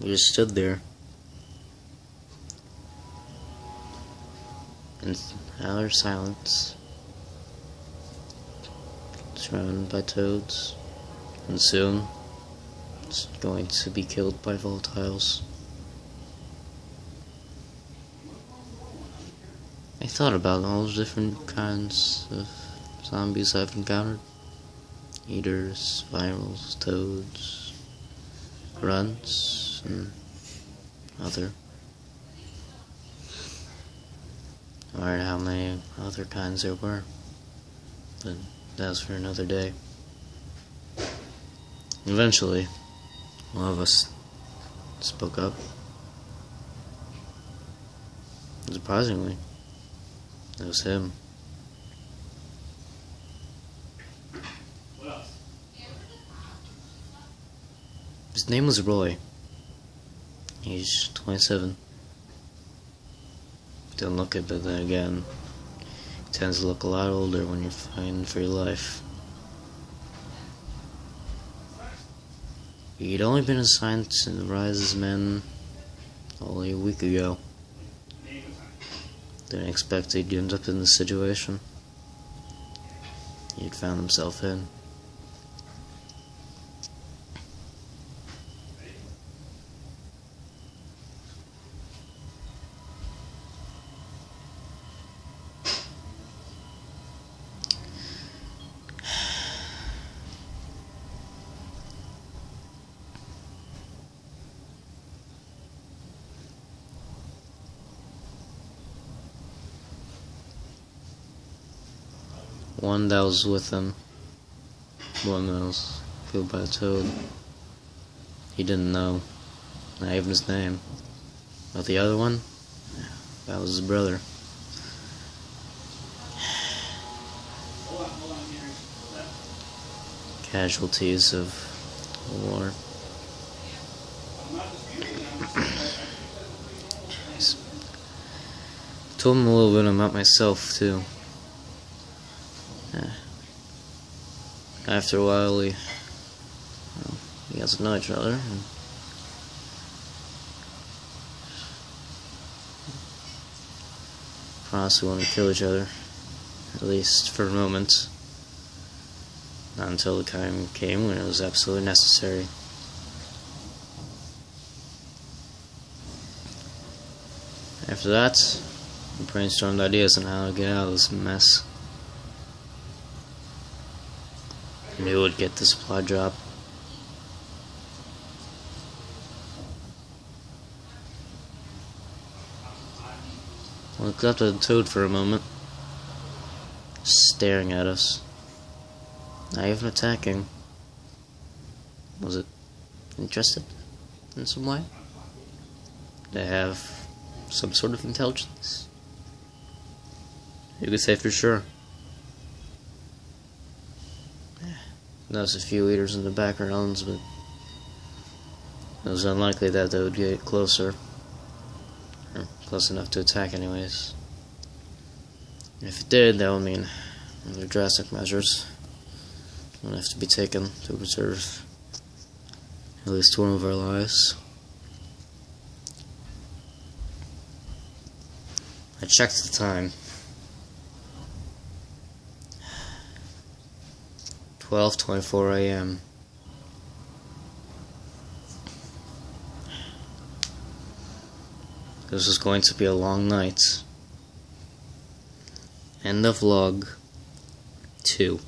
We just stood there. In utter silence. Surrounded by toads. And soon, it's going to be killed by volatiles. I thought about all the different kinds of zombies I've encountered. Eaters, virals, toads, grunts, and other. I wondered how many other kinds there were. But that's for another day. Eventually, one of us spoke up. Surprisingly, it was him. His name was Roy. He's 27. Don't look it, but then again, tends to look a lot older when you're fighting for your life. He'd only been assigned to the Rais's men only a week ago. Didn't expect he'd end up in this situation he'd found himself in. One that was with him, one that was killed by a toad. He didn't know, not even his name. But the other one, that was his brother. Casualties of war. Told him a little bit about myself too. Yeah. After a while, we well, we got to know each other. And we wouldn't kill each other, at least for a moment. Not until the time came when it was absolutely necessary. After that, we brainstormed ideas on how to get out of this mess. Knew would get the supply drop. Looked up at the toad for a moment, staring at us. Not even attacking. Was it interested in some way? They have some sort of intelligence. You could say for sure. Notice a few eaters in the backgrounds, but it was unlikely that they would get closer. Or close enough to attack anyways. If it did, that would mean other drastic measures would have to be taken to preserve at least one of our lives. I checked the time. 12:24 a.m. This is going to be a long night. End of vlog 2.